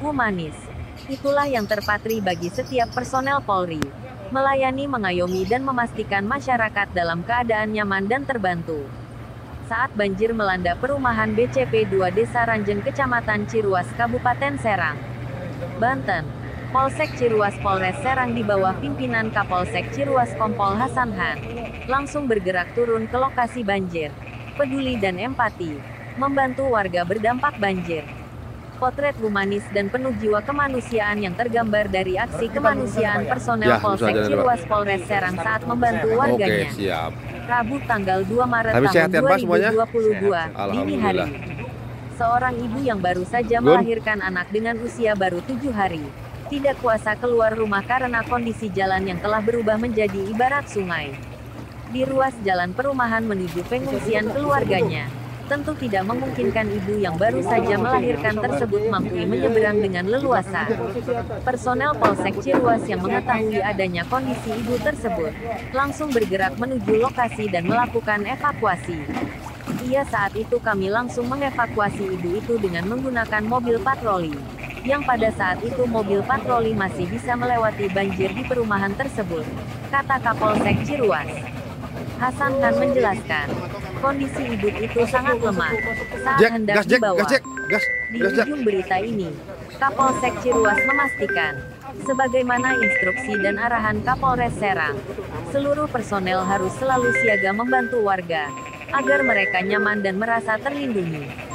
humanis. Itulah yang terpatri bagi setiap personel Polri. Melayani, mengayomi dan memastikan masyarakat dalam keadaan nyaman dan terbantu. Saat banjir melanda perumahan BCP 2 Desa Ranjeng Kecamatan Ciruas Kabupaten Serang, Banten, Polsek Ciruas Polres Serang di bawah pimpinan Kapolsek Ciruas Kompol Hasan Han, langsung bergerak turun ke lokasi banjir, peduli dan empati, membantu warga berdampak banjir. Potret humanis dan penuh jiwa kemanusiaan yang tergambar dari aksi kemanusiaan personel Ya, Polsek. Ciruas Polres Serang saat membantu Oke, warganya. siap. Rabu tanggal 2 Maret tahun sehat ya, semuanya? 2022, Sehat. dini hari. Seorang ibu yang baru saja Gun? melahirkan anak dengan usia baru tujuh hari. Tidak kuasa keluar rumah karena kondisi jalan yang telah berubah menjadi ibarat sungai. Di ruas jalan perumahan menuju pengungsian keluarganya. Tentu tidak memungkinkan ibu yang baru saja melahirkan tersebut mampu menyeberang dengan leluasa. Personel Polsek Ciruas yang mengetahui adanya kondisi ibu tersebut, langsung bergerak menuju lokasi dan melakukan evakuasi. Iya saat itu kami langsung mengevakuasi ibu itu dengan menggunakan mobil patroli. Yang pada saat itu mobil patroli masih bisa melewati banjir di perumahan tersebut, kata Kapolsek Ciruas. Hasan Khan menjelaskan, kondisi ibu itu sangat lemah saat Jack, hendak gas, Jack, dibawa. gas, Jack, gas, Di gas, ujung berita ini, Kapolsek Ciruas memastikan, sebagaimana instruksi dan arahan Kapolres Serang, seluruh personel harus selalu siaga membantu warga, agar mereka nyaman dan merasa terlindungi.